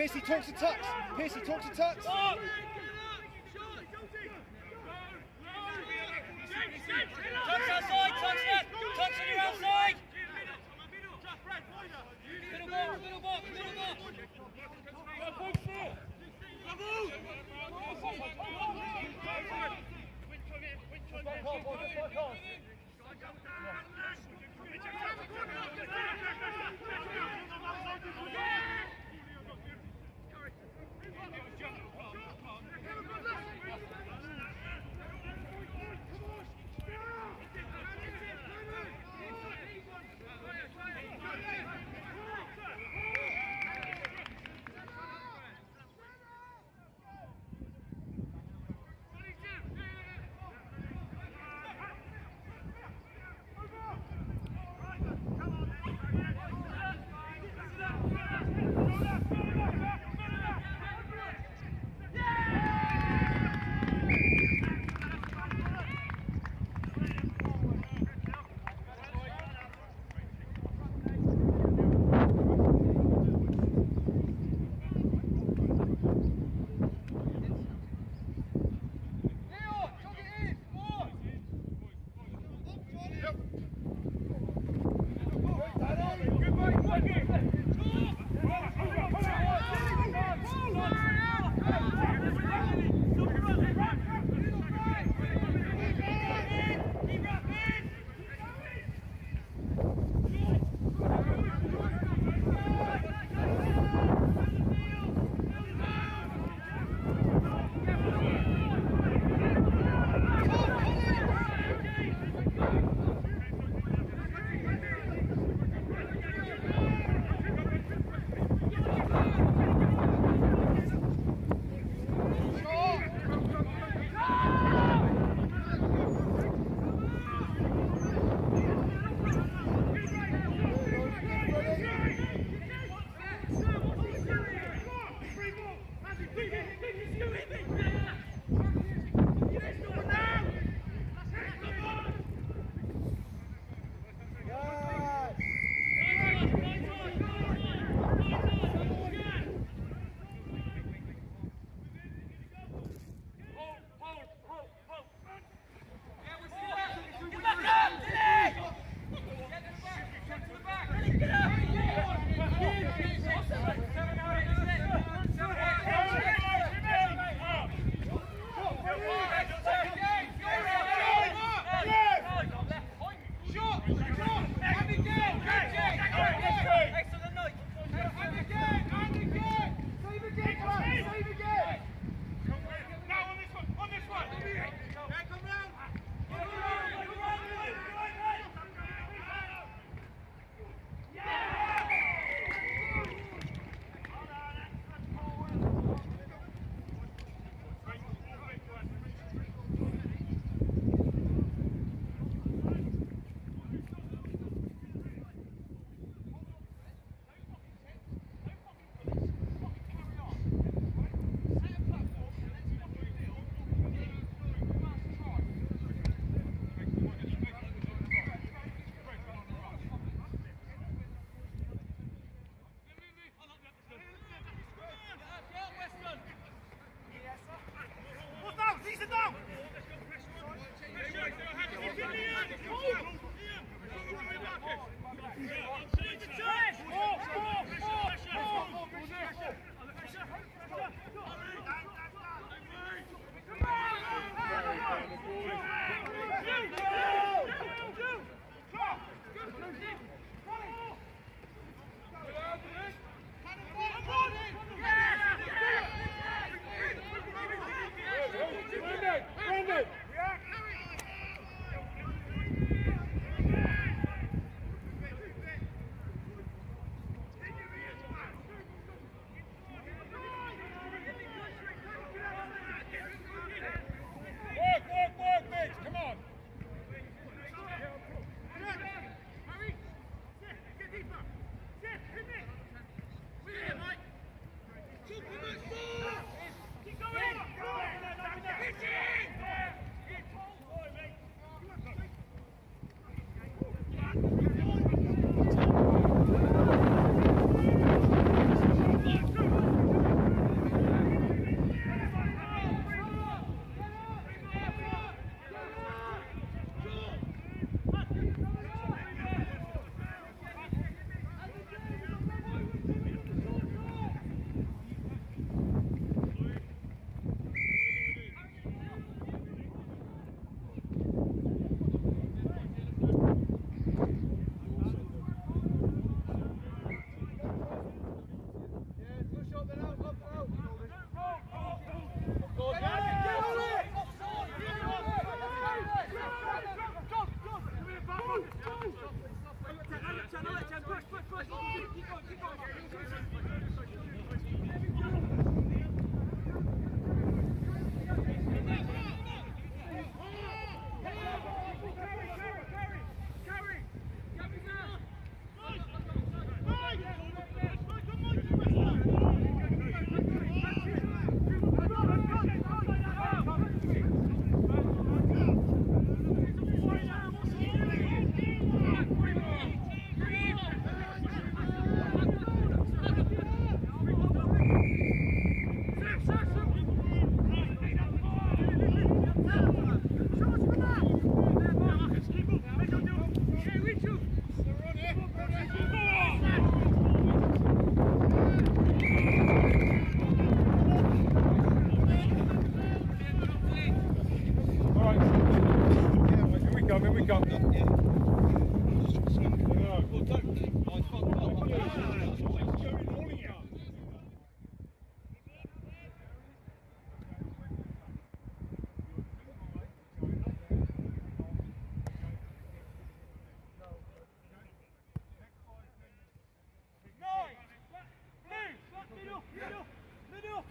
Piercy talks to Tux. Piercy talks to Tux.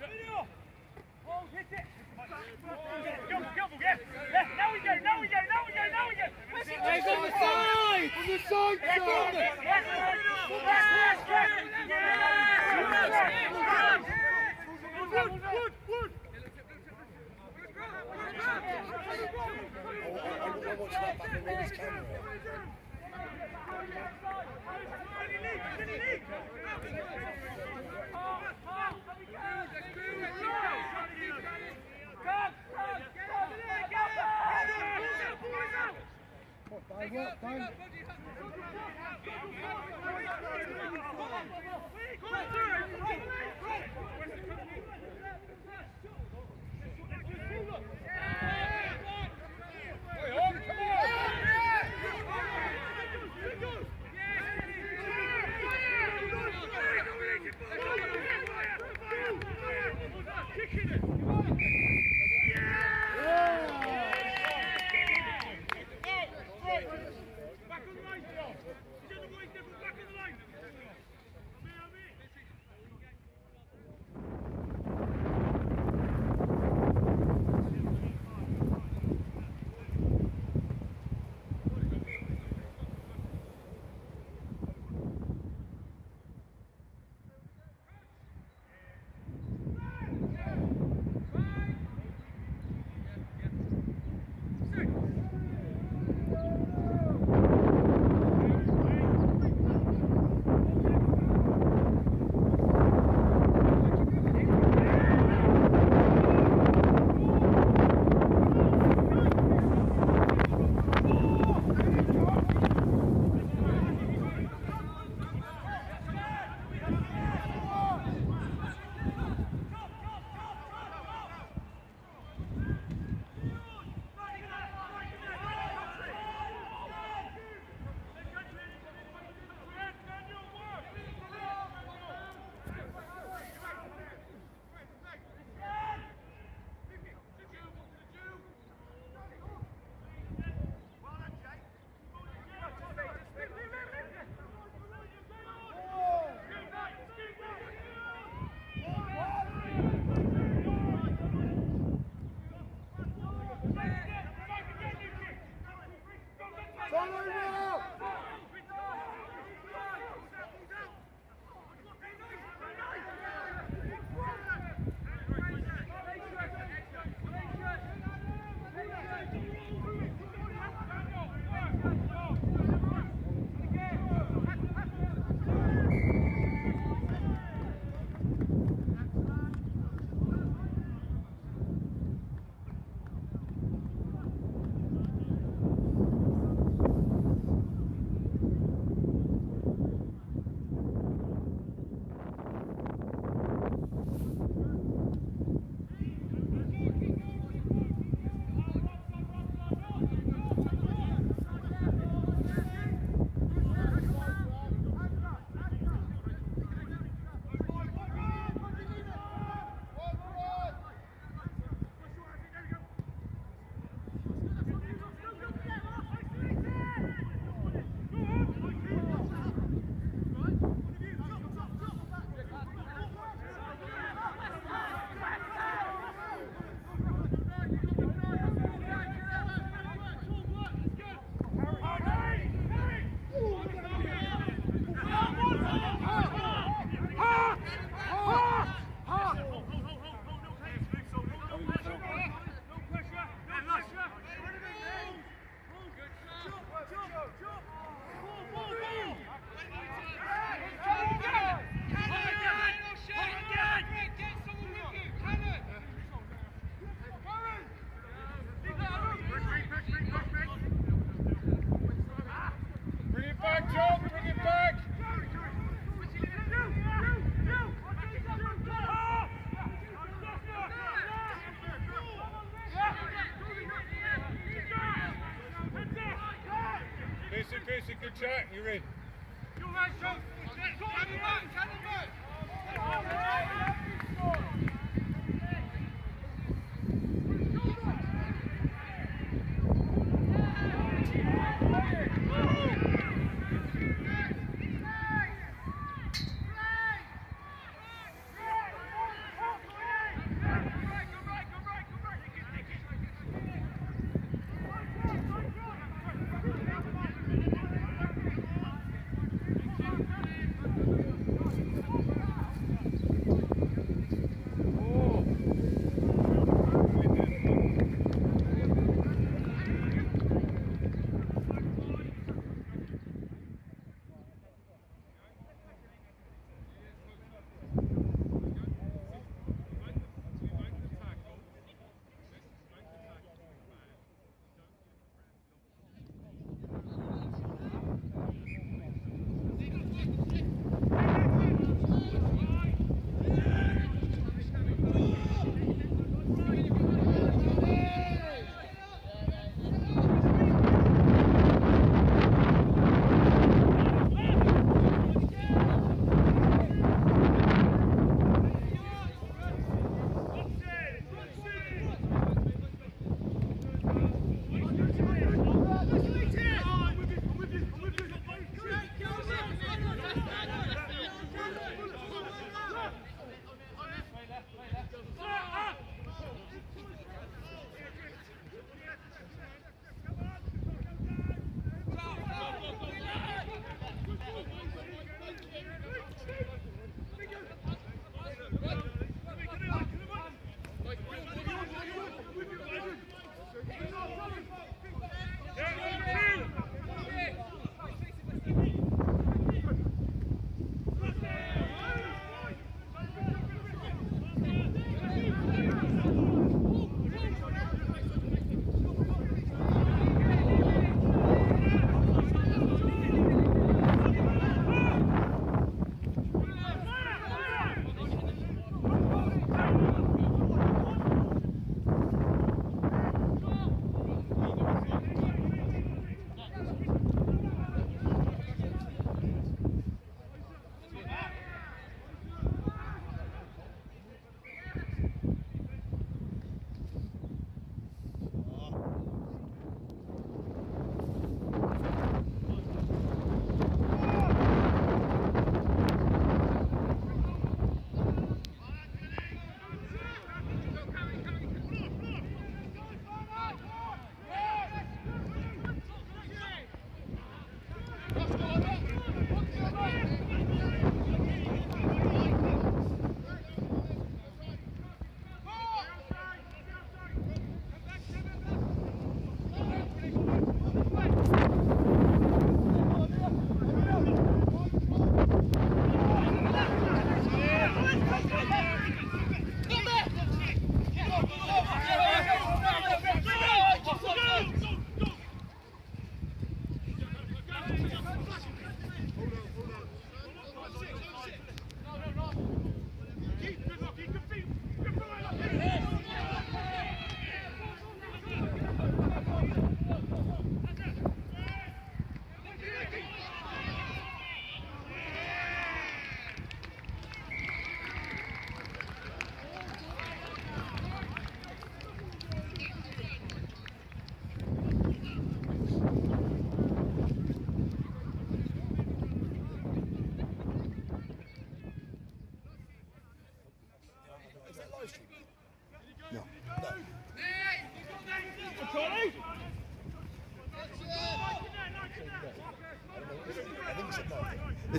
Middle. Middle. Oh, hit it. Go, go, go, go,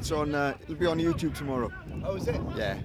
It's on. Uh, it'll be on YouTube tomorrow. Oh, is it? Yeah.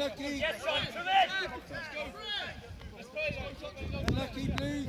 Unlucky. Yes. Unlucky, please.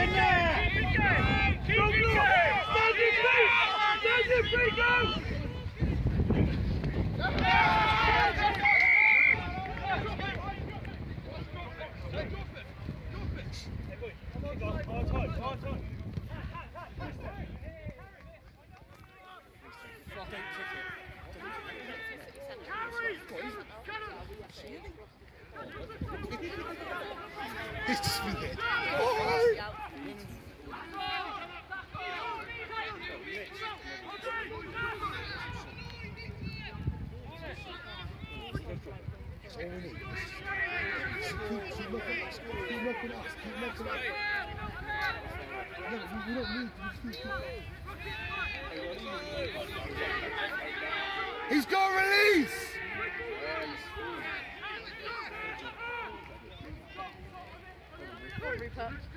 in there! Go, go! Stand your feet! Stand your feet, go! Hey boy, come on, come on, come on, come on. He's got release! Replay.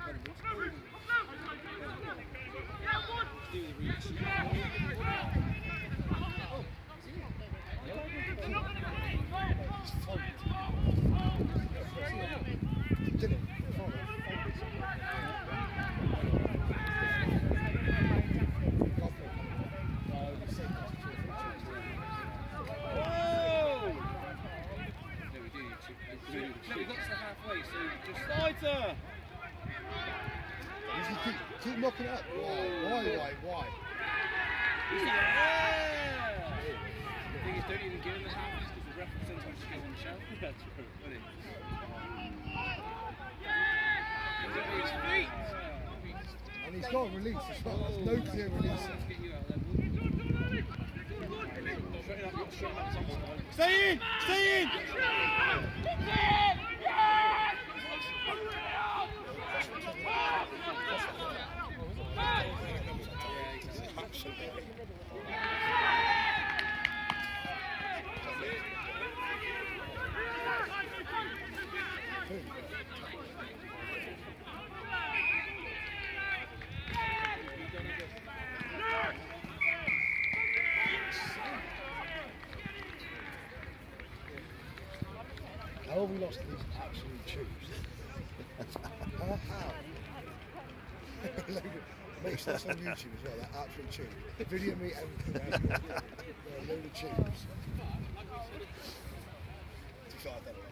Stay in! Stay in! How have we lost to these absolute tubes? How? How? Make sure that's on YouTube as well, that absolute tube. Video me and They're a load of tubes. To be fair, I don't know